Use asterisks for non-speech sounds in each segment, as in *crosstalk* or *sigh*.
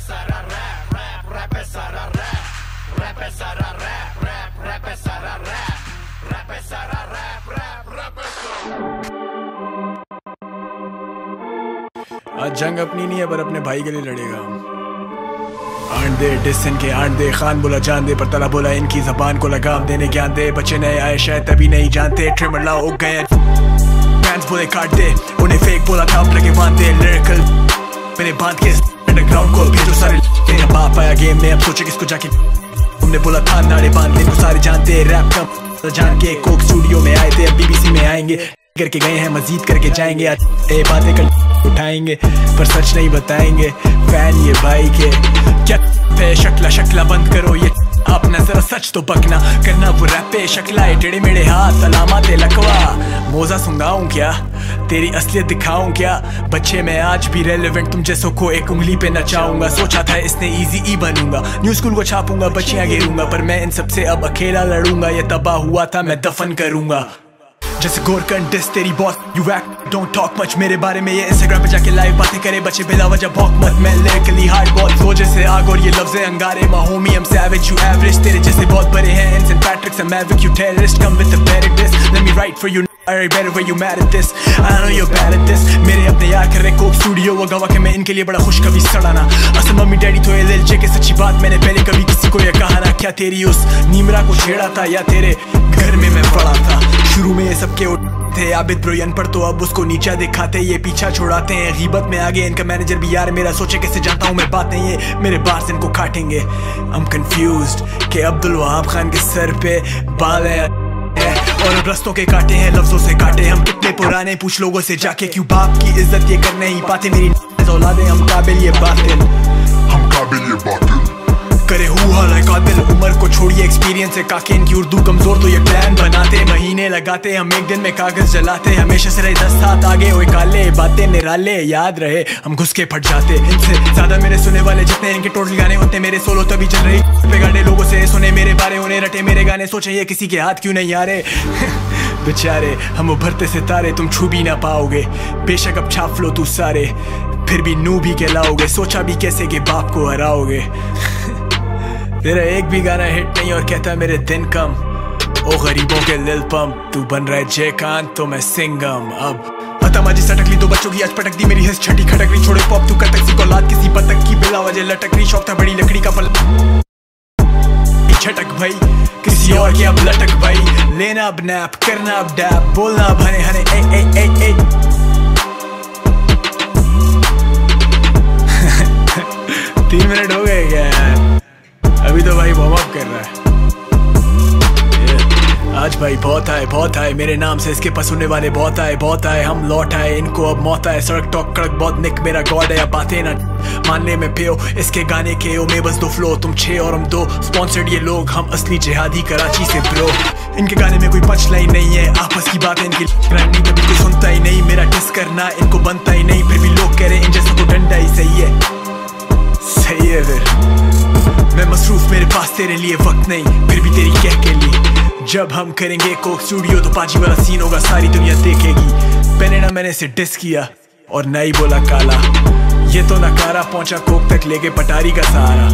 सारा rap rap है सारा रैप रैप रैप है सारा रैप रैप है सारा रैप रैप रैप है आज जंग अपनी नहीं है, पर अपने भाई के लिए लड़ेगा आन दे डिसन के आन दे खान बोला, जान दे, पर तला बोला, इनकी जबान को लगाम देने ज्ञान दे बच्चे नए आए, शायद तभी नहीं जानते। ट्रिमर लाओ, उग गए। फैंस बोले काट दे, उन्हें फेक बोला था लगे बांधे लिरिकल मैंने बाँध के अंडरग्राउंड को भेजो सारे तेरा बाप आया गेम में, अब सोचे किसको जाके तुमने बोला था नाड़े बाँध ले तो सारे जानते रैप कम जान के कोक स्टूडियो में आए थे, अब बीबीसी में आएँगे। करके गए हैं, मजीद करके जाएँगे। ए बातें कर उठाएँगे, पर सच नहीं बताएँगे। फ़ैन ये भाई के, क्या पे शक्ला शक्ला बंद करो ये। अपना जरा सच तो बकना करना वो रैप पे शक्ला टेढ़े मेढ़े हाथ सलामा ते लकवा। मोजा सुंगाऊं क्या? तेरी असलियत दिखाऊँ क्या? बच्चे, मैं आज भी रेलिवेंट तुम जैसों को एक उंगली पे नचाऊँगा। सोचा था इसने इजी ई बनूँगा। न्यू स्कूल को छापूँगा, बच्चियाँ घेरूँगा, पर मैं इन सबसे अब अकेला लड़ूँगा। ये तबाह हुआ था, मैं दफन करूँगा। जैसे गोरकन डिस तेरी boss you act don't talk much मेरे बारे में ये इंस्टाग्राम पे जाके लाइव बातें करे। बच्चे, बिला वजह भौक मत। मैं लिरिकली हार्ड बहुत सो जैसे आग और ये लफ्ज अंगारे। मा होमी सैवेज यू एवरेज तेरे जैसे बहुत बड़े हैं innocent Patricks and maverick you terrorist come with the this let me write for you Alright, better where you mad at this? I know you're bad at this. मेरे अपने यार कर रहे कोक स्टूडियो वो गवा के मैं इनके लिए बड़ा खुश कभी सड़ाना असल मम्मी डैडी तो एल के सच्ची बात मैंने पहले कभी किसी को ये कहा ना। क्या तेरी उस नीमरा को छेड़ा था या तेरे घर में मैं पड़ा था? शुरू में ये सबके उठ थे। आबिद ब्रोयन पर तो अब उसको नीचा दिखाते ये पीछा छोड़ाते हैं। गीबत में आगे इनका मैनेजर भी यार मेरा सोचे कैसे जानता हूँ मैं बातें ये मेरे बार से इनको काटेंगे I'm confused के अब्दुल वहाब खान के सर पे बाल है। और रस्तों के काटे हैं, लफ्जों से काटे हम कितने पुराने, पूछ लोगों से जाके क्यों बाप की इज़्ज़त ये कर नहीं पाते। मेरी औलादे, हम काबिल ये बातें हम काबिल ये बातिल। करे हुआ है, कातिल उम्र को छोड़िए एक्सपीरियंस है। काके इनकी उर्दू कमज़ोर तो ये प्लान बनाते महीने लगाते हम एक दिन में कागज़ जलाते हमेशा से रहे दस साथ आगे, ओए काले, बातें निराले, याद रहे, हम घुस के फट जाते इनसे ज़्यादा मेरे सुने वाले जितने इनके टोटल गाने होते मेरे सोलो तभी चल रही गाने, लोगों से सुने मेरे बारे, उन्हें रटे मेरे गाने। सोचे ये किसी के हाथ क्यों नहीं आ रहे? *laughs* बेचारे, हम उभरते सितारे, तुम छू भी ना पाओगे। बेशक अब छाप लो तू सारे, फिर भी नू भी कहलाओगे। सोचा भी कैसे कि बाप को हराओगे। *laughs* तेरा एक भी गाना हिट नहीं और कहता मेरे दिन कम। ओ गरीबों के लिल पम तू बन रहा है जयकांत तो मैं सिंगम। अब अतमाजी सटक ली दो बच्चों की, आज पटक दी मेरी हिस, छठी खटक रही छोड़े पॉप तू कटक सी कोलाद किसी बतक की बिला वजह लटक रही शौक था बड़ी लकड़ी का पल छटक भाई, किसी और के अब लटक भाई। लेना अब नैप करना अब डैप बोलना अब हने हने ए ए भाई, बहुत आए बहुत आए। मेरे नाम से इसके पास होने वाले बहुत आए बहुत आए। हम लौट आए, इनको अब मौत आए। सड़क टॉक, कड़क, बहुत निक, मेरा गॉड है या बातें ना। मानने में पियो इसके गाने के ओ में बस दो फ्लो तुम छे और हम दो। स्पॉन्सर्ड ये लोग, हम असली जिहादी, कराची से ब्रो इनके गाने में कोई पंच लाइन नहीं है, आपस की बातें इनकी। कभी कोई सुनता ही नहीं, मेरा डिस करना इनको बनता ही नहीं, फिर भी लोग कह रहे इन जैसा मैं मसरूफ मेरे पास तेरे लिए वक्त नहीं फिर भी तेरी कह के लिए। जब हम करेंगे कोक स्टूडियो तो पाजी वाला सीन होगा सारी दुनिया देखेगी। पहले ना मैंने इसे डिस किया और नई बोला काला। ये तो नकारा पहुँचा कोक तक लेके पटारी का सहारा।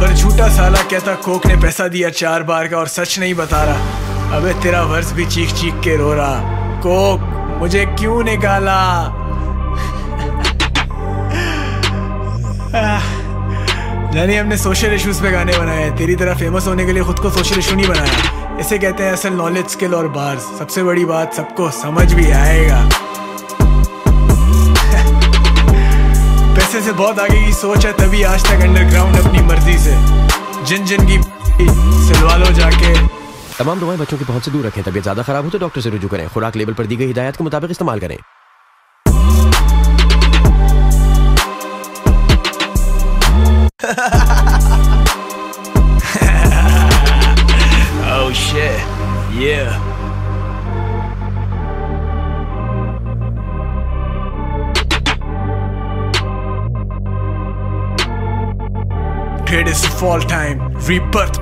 पर झूठा साला कहता कोक ने पैसा दिया चार बार का और सच नहीं बता रहा। अबे तेरा वर्ष भी चीख चीख के रो रहा। कोक मुझे क्यों निकाला? *laughs* *laughs* *laughs* जानी हमने सोशल इश्यूज़ पे गाने बनाए हैं। तेरी तरह फ़ेमस होने के लिए खुद को सोशल इशू नहीं बनाया। इसे कहते हैं असल नॉलेज स्किल और बार्स सबसे बड़ी बात सबको समझ भी आएगा। *laughs* पैसे से बहुत आगे की सोच है, तभी आज तक अंडरग्राउंड अपनी मर्ज़ी से। जिन जिन की सिलवा लो जाके। तमाम दवाएँ बच्चों की पहुँच से दूर रखें। तबियत ज़्यादा खराब हो तो डॉक्टर से रुजू करें। खुराक लेवल पर दी गई हिदायत के मुताबिक इस्तेमाल करें। *laughs* oh shit, yeah. It is fall time, rebirth